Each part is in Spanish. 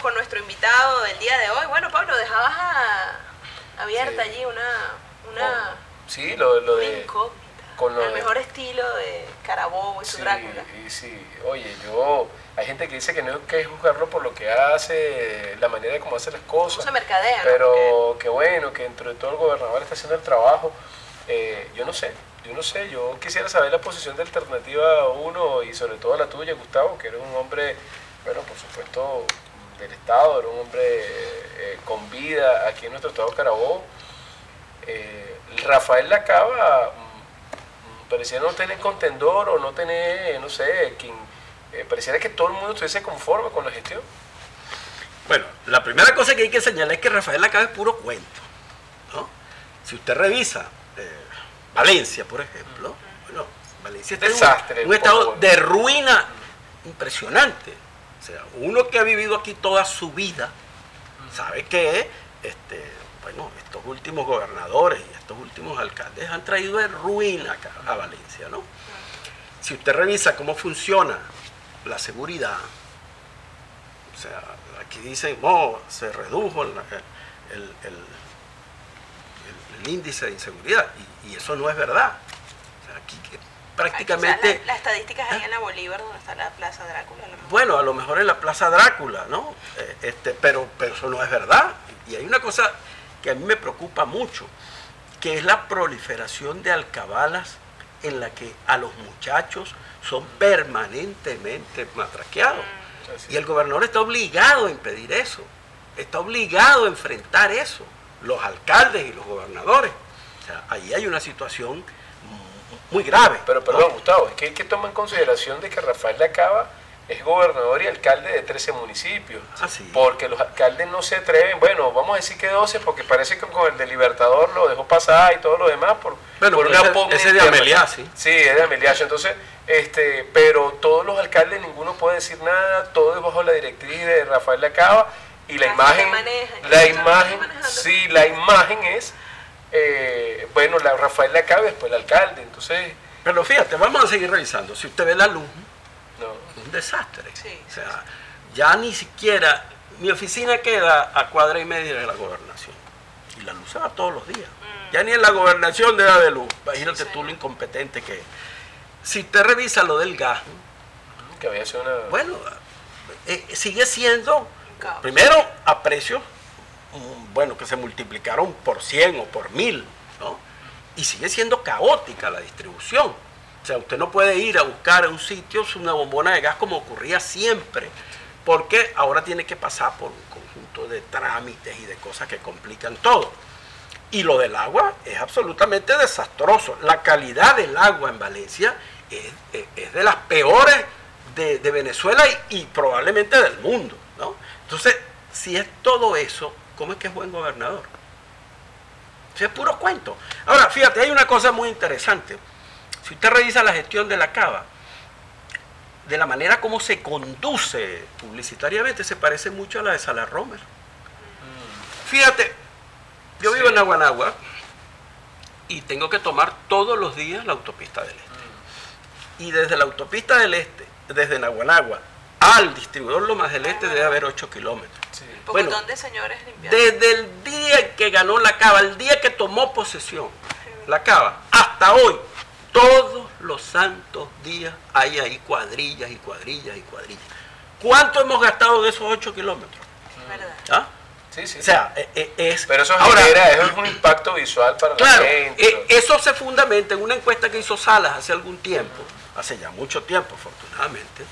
con nuestro invitado del día de hoy. Bueno, Pablo, dejabas abierta allí una, una, sí, lo, lo de. Con el mejor estilo de Carabobo y su Drácula. Sí, sí, oye, yo, hay gente que dice que no hay que juzgarlo por lo que hace, la manera de cómo hace las cosas. se mercadea, Pero qué bueno, que dentro de todo el gobernador está haciendo el trabajo. Eh, yo no sé, yo no sé, yo quisiera saber la posición de Alternativa 1 y sobre todo la tuya, Gustavo, que eres un hombre, bueno, por supuesto, del Estado, era un hombre eh, con vida aquí en nuestro Estado Carabobo. Eh, Rafael Lacaba pareciera no tener contendor o no tener, no sé, quien, eh, pareciera que todo el mundo estuviese conforme con la gestión. Bueno, la primera cosa que hay que señalar es que Rafael Lacaba es puro cuento. ¿no? Si usted revisa Valencia, por ejemplo, bueno, Valencia está en un, estado de ruina impresionante. Sea, uno que ha vivido aquí toda su vida sabe que este, bueno, estos últimos gobernadores y estos últimos alcaldes han traído de ruina a Valencia, ¿no? Si usted revisa cómo funciona la seguridad, o sea, aquí dicen, no, se redujo el, índice de inseguridad, y, eso no es verdad. O sea, aquí prácticamente... Las estadísticas ahí en la Bolívar, donde está la Plaza Drácula. Bueno, a lo mejor en la Plaza Drácula, ¿no? Eh, este, pero, pero eso no es verdad. Y hay una cosa que a mí me preocupa mucho, que es la proliferación de alcabalas en la que a los muchachos son permanentemente matraqueados. Y el gobernador está obligado a impedir eso, está obligado a enfrentar eso, los alcaldes y los gobernadores. O sea, ahí hay una situación muy grave. Pero perdón, Gustavo, es que hay que tomar en consideración de que Rafael Lacaba es gobernador y alcalde de 13 municipios. Ah, porque los alcaldes no se atreven, bueno, vamos a decir que 12, porque parece que con el de Libertador lo dejó pasar y todo lo demás por, bueno, una ese, de Amelia, sí. Sí, es de Amelia. Entonces, este, pero todos los alcaldes, ninguno puede decir nada, todo es bajo la directriz de Rafael Lacaba y la imagen, la imagen, sí, la imagen es, eh, bueno, la Rafael Lacaba después el alcalde, entonces... Pero fíjate, vamos a seguir revisando. Si usted ve la luz, un desastre. O sea, ya ni siquiera, mi oficina queda a cuadra y media de la gobernación. Y la luz se va todos los días. Mm. Ya ni en la gobernación de la de luz. Imagínate tú lo incompetente que es. Si te revisa lo del gas, que había sido una... bueno, eh, sigue siendo, primero, a precios, mm, bueno, que se multiplicaron por 100 o por 1000, ¿no? Y sigue siendo caótica la distribución. O sea, usted no puede ir a buscar a un sitio una bombona de gas como ocurría siempre, porque ahora tiene que pasar por un conjunto de trámites y de cosas que complican todo. Y lo del agua es absolutamente desastroso. La calidad del agua en Valencia es, de las peores de, Venezuela y, probablemente del mundo. ¿no? Entonces, si es todo eso, ¿cómo es que es buen gobernador? Es puro cuento. Ahora, fíjate, hay una cosa muy interesante. Si usted revisa la gestión de la Cava, de la manera como se conduce publicitariamente, se parece mucho a la de Salar Romer. Mm. Fíjate, yo vivo en Aguanagua y tengo que tomar todos los días la autopista del Este. Mm. Y desde la autopista del Este, desde Naguanagua al distribuidor Lomas del Este debe haber 8 kilómetros. Bueno, ¿dónde, señores, Desde el día que ganó la Cava, el día que tomó posesión la Cava, hasta hoy, todos los santos días hay ahí cuadrillas y cuadrillas y cuadrillas. ¿Cuánto hemos gastado de esos 8 kilómetros? ¿Ah? Sí, sí. O sea, e, e, es... Pero eso, genera, es un impacto visual para la gente. E, eso se fundamenta en una encuesta que hizo Salas hace algún tiempo, hace ya mucho tiempo afortunadamente,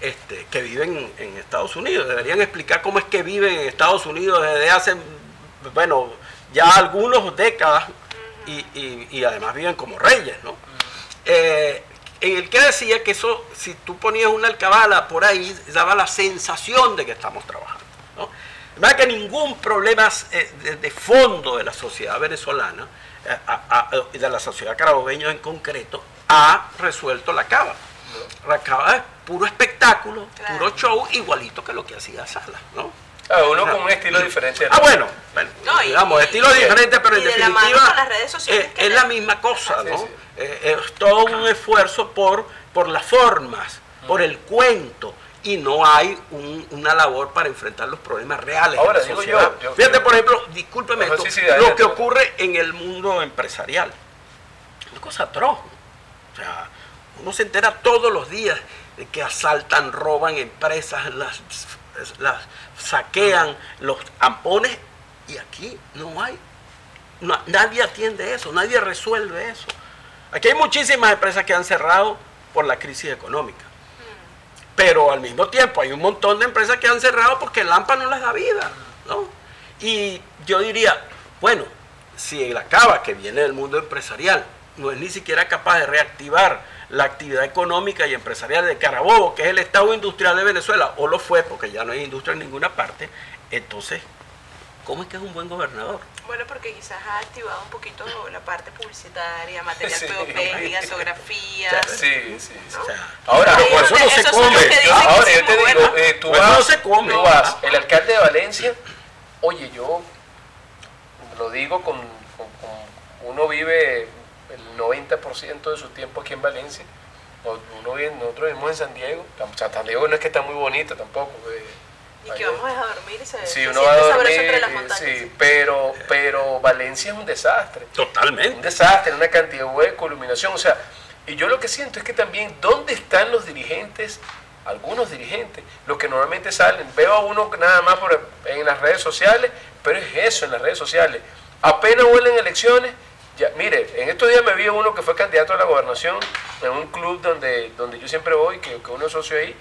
este, que viven en Estados Unidos. Deberían explicar cómo es que viven en Estados Unidos desde hace, bueno, ya algunas décadas y, además viven como reyes, ¿no? Eh, en el que decía que eso, si tú ponías una alcabala por ahí, daba la sensación de que estamos trabajando. ¿no? Además que ningún problema eh, de, fondo de la sociedad venezolana, y eh, de la sociedad carabobeña en concreto, ha resuelto la cava. La cava es puro espectáculo, puro show, igualito que lo que hacía Sala, ¿no? Ah, uno con un estilo diferente. Ah, bueno, digamos, estilo diferente, pero en definitiva es, es la misma cosa, ¿no? Eh, es todo un esfuerzo por, por las formas, por el cuento y no hay una labor para enfrentar los problemas reales Ahora, de la sociedad. Yo, Fíjate, por ejemplo, discúlpeme esto, lo que ocurre en el mundo empresarial. Una cosa atroz. O sea, uno se entera todos los días de que asaltan, roban empresas, las, las saquean, los ampones, y aquí no hay. nadie atiende eso, nadie resuelve eso. Aquí hay muchísimas empresas que han cerrado por la crisis económica. Pero al mismo tiempo hay un montón de empresas que han cerrado porque el AMPA no les da vida. ¿no? Y yo diría, bueno, si el ACABA, que viene del mundo empresarial, no es ni siquiera capaz de reactivar la actividad económica y empresarial de Carabobo, que es el Estado industrial de Venezuela, o lo fue porque ya no hay industria en ninguna parte, entonces, ¿cómo es que es un buen gobernador? Bueno, porque quizás ha activado un poquito la parte publicitaria, material sí. gasografía. Sí, sí. ahora, por eso no se come. ahora, yo te digo, eh, tú, vas, no se come. tú vas, el alcalde de Valencia, oye, yo lo digo con, uno vive el 90% de su tiempo aquí en Valencia. Uno nosotros vivimos en San Diego. San Diego no es que está muy bonito tampoco. Eh, y que vamos a dormir y se, sí, uno va a dormir, entre las montañas. Sí, pero, pero Valencia es un desastre. Totalmente. Un desastre, una cantidad de hueco, iluminación. O sea, y yo lo que siento es que también, ¿dónde están los dirigentes? Algunos dirigentes, los que normalmente salen. Veo a uno nada más por, en las redes sociales, pero es eso en las redes sociales. Apenas huelen elecciones. Ya, mire, en estos días me vi uno que fue candidato a la gobernación en un club donde, donde yo siempre voy, que, que uno es socio ahí.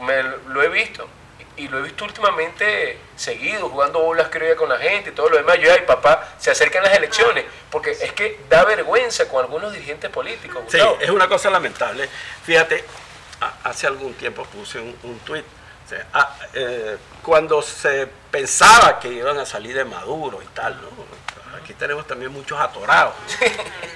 Me, lo he visto y lo he visto últimamente seguido, jugando bolas criollas con la gente y todo lo demás. Yo y papá se acercan las elecciones, porque es que da vergüenza con algunos dirigentes políticos. Sí, es una cosa lamentable. Fíjate, hace algún tiempo puse un, un tuit. Ah, eh, cuando se pensaba que iban a salir de Maduro y tal, aquí tenemos también muchos atorados.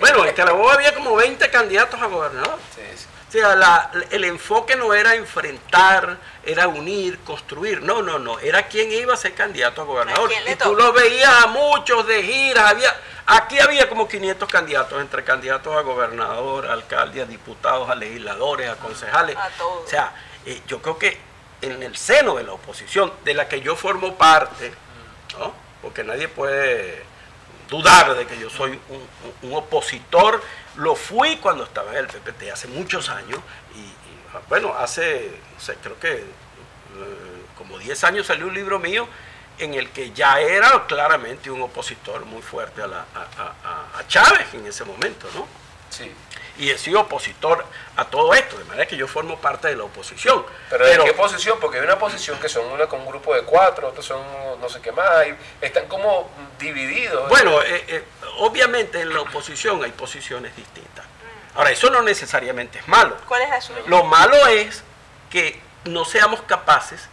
bueno, en Carabobo había como 20 candidatos a gobernador. Sí, sí. O sea, el enfoque no era enfrentar, era unir, construir. No, no, no. Era quien iba a ser candidato a gobernador. y tú lo veías a muchos de giras. Había, aquí había como 500 candidatos, entre candidatos a gobernador, alcalde, a diputados, a legisladores, a concejales. O sea, eh, yo creo que en el seno de la oposición, de la que yo formo parte, ¿no? porque nadie puede dudar de que yo soy un opositor lo fui cuando estaba en el PPT hace muchos años y, bueno, hace, creo que eh, como 10 años salió un libro mío en el que ya era claramente un opositor muy fuerte a, la, a, Chávez en ese momento, ¿no? Sí. Y he sido opositor a todo esto, de manera que yo formo parte de la oposición. ¿Pero, de qué posición? Porque hay una posición que son una con un grupo de cuatro, otros son no sé qué más, están como divididos. Bueno, eh, eh, obviamente en la oposición hay posiciones distintas. Ahora, eso no necesariamente es malo. ¿Cuál es la suya? Lo malo es que no seamos capaces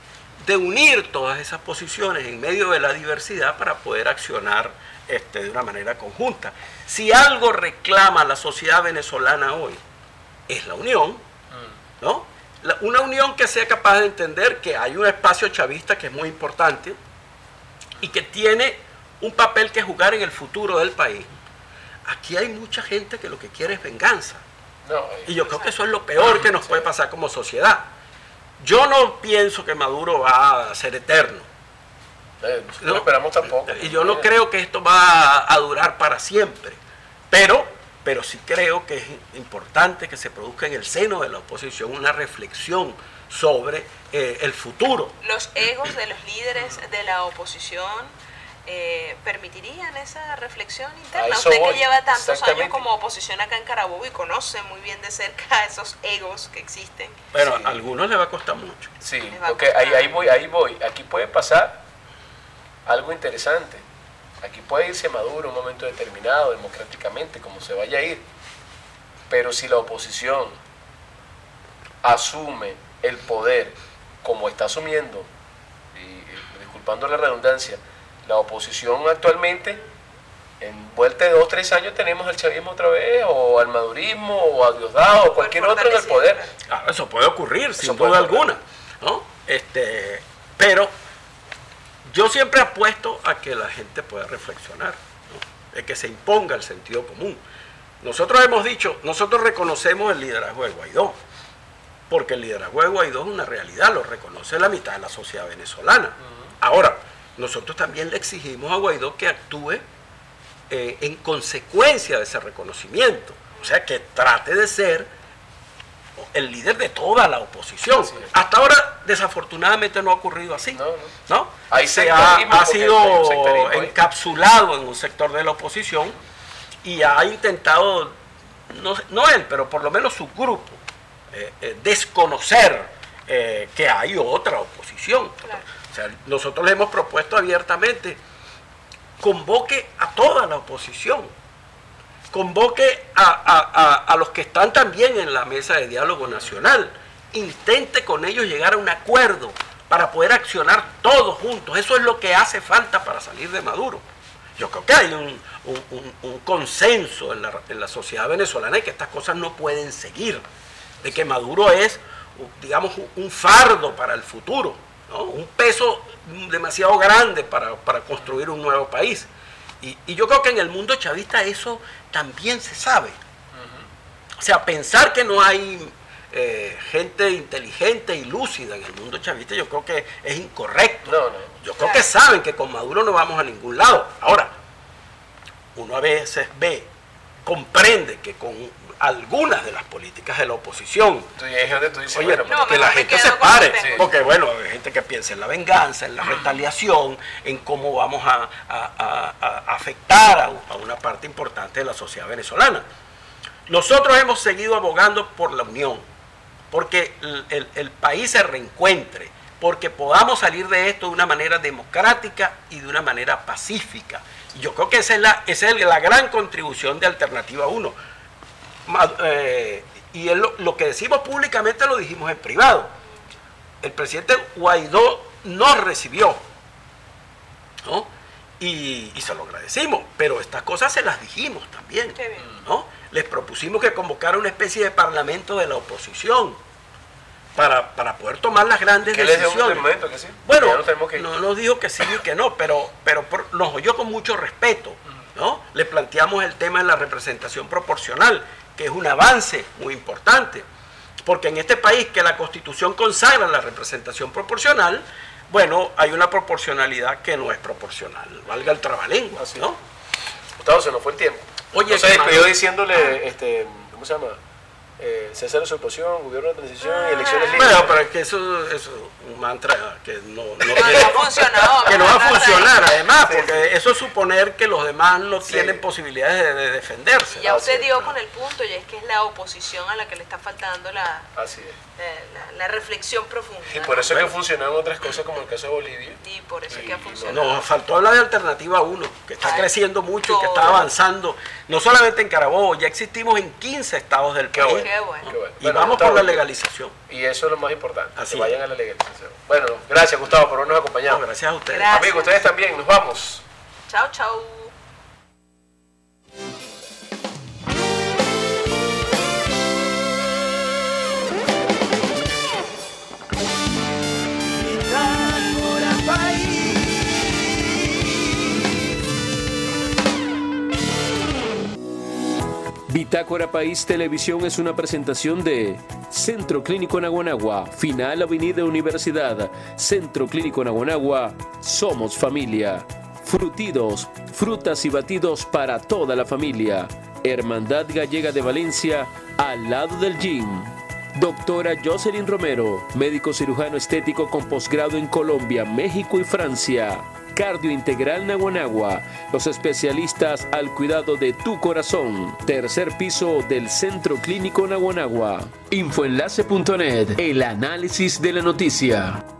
de unir todas esas posiciones en medio de la diversidad para poder accionar este, de una manera conjunta. Si algo reclama la sociedad venezolana hoy, es la unión, ¿no? una unión que sea capaz de entender que hay un espacio chavista que es muy importante y que tiene un papel que jugar en el futuro del país. Aquí hay mucha gente que lo que quiere es venganza. y yo creo que eso es lo peor que nos puede pasar como sociedad. Yo no pienso que Maduro va a ser eterno. Eh, no, esperamos tampoco. Y yo no creo que esto va a durar para siempre. Pero, pero sí creo que es importante que se produzca en el seno de la oposición una reflexión sobre eh, el futuro. Los egos de los líderes de la oposición eh, permitirían esa reflexión interna. Usted que lleva tantos años como oposición acá en Carabobo y conoce muy bien de cerca esos egos que existen. Bueno, a algunos les va a costar mucho. Sí, porque ahí, ahí voy, ahí voy. Aquí puede pasar algo interesante. Aquí puede irse Maduro en un momento determinado, democráticamente, como se vaya a ir. Pero si la oposición asume el poder como está asumiendo, y disculpando la redundancia, la oposición actualmente, en vuelta de dos, tres años tenemos al chavismo otra vez, o al madurismo, o a Diosdado, o cualquier otro en el poder. Ah, eso puede ocurrir, sin duda alguna. ¿no? Este, pero yo siempre apuesto a que la gente pueda reflexionar, ¿no? que se imponga el sentido común. Nosotros hemos dicho, nosotros reconocemos el liderazgo de Guaidó, porque el liderazgo de Guaidó es una realidad, lo reconoce la mitad de la sociedad venezolana. Ahora, nosotros también le exigimos a Guaidó que actúe eh, en consecuencia de ese reconocimimiento, o sea, que trate de ser el líder de toda la oposición. Hasta ahora, desafortunadamente, no ha ocurrido así. No, Ahí se ha, sido encapsulado en un sector de la oposición y ha intentado, no, él, pero por lo menos su grupo, eh, eh, desconocer eh, que hay otra oposición. Sea, nosotros le hemos propuesto abiertamente, convoque a toda la oposición convoque a, los que están también en la mesa de diálogo nacional, intente con ellos llegar a un acuerdo para poder accionar todos juntos. Eso es lo que hace falta para salir de Maduro. Yo creo que hay un, consenso en la, sociedad venezolana de que estas cosas no pueden seguir, de que Maduro es, digamos, un fardo para el futuro, un peso demasiado grande para, para construir un nuevo país. Y, yo creo que en el mundo chavista eso también se sabe. O sea, pensar que no hay eh, gente inteligente y lúcida en el mundo chavista, yo creo que es incorrecto. Yo creo que saben que con Maduro no vamos a ningún lado. Ahora, uno a veces ve, comprende que con algunas de las políticas de la oposición. Oye, que la gente se pare, porque bueno, hay gente que piensa en la venganza, en la retaliación, en cómo vamos a, afectar a, una parte importante de la sociedad venezolana. Nosotros hemos seguido abogando por la unión, porque el, país se reencuentre, porque podamos salir de esto de una manera democrática y de una manera pacífica. Yo creo que esa es la, esa es la gran contribución de Alternativa 1 eh, y lo, que decimos públicamente lo dijimos en privado. El presidente Guaidó nos recibió, ¿no? Y, se lo agradecimos, pero estas cosas se las dijimos también, ¿no? Les propusimos que convocara una especie de parlamento de la oposición para, poder tomar las grandes decisiones. Bueno, no nos dijo que sí y que no, pero, pero nos oyó con mucho respeto, ¿no? Le planteamos el tema de la representación proporcional que es un avance muy importante, porque en este país que la constitución consagra la representación proporcional, bueno, hay una proporcionalidad que no es proporcional, valga el trabalengua, ¿no? Gustavo, se nos fue el tiempo. Oye, despidió diciéndole, este, ¿cómo se llama? Eh, cesar de su oposición, gobierno de transición y elecciones libres. Bueno, pero es que eso, es un mantra que no, no, ha funcionado, que no va a funcionar, además, porque eso es suponer que los demás no tienen posibilidades de, defenderse. ya usted dio con el punto, y es que es la oposición a la que le está faltando la, la, reflexión profunda. Y por eso es que funcionan otras cosas, como el caso de Bolivia. Y por eso es que ha funcionado. Nos faltó hablar de Alternativa 1, que está creciendo mucho y que está avanzando, no solamente en Carabobo, ya existimos en 15 estados del país. Y vamos por la legalización. Y eso es lo más importante, que vayan a la legalización. Bueno, gracias Gustavo por habernos acompañado. gracias a ustedes. Amigos, ustedes también, nos vamos. Chao, chao. Bitácora País Televisión es una presentación de Centro Clínico Naguanagua, Final Avenida Universidad, Centro Clínico Naguanagua, Somos Familia. Frutidos, frutas y batidos para toda la familia. Hermandad Gallega de Valencia, al lado del gym. Doctora Jocelyn Romero, médico cirujano estético con posgrado en Colombia, México y Francia. Cardio Integral Naguanagua, los especialistas al cuidado de tu corazón. Tercer piso del Centro Clínico Naguanagua. Infoenlace.net, el análisis de la noticia.